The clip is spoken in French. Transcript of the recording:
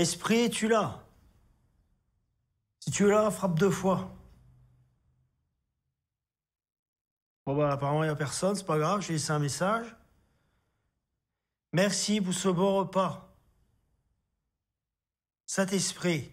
Esprit, es-tu là? Si tu es là, frappe deux fois. Bon, bah, apparemment, il n'y a personne, c'est pas grave, j'ai laissé un message. Merci pour ce bon repas. Saint-Esprit,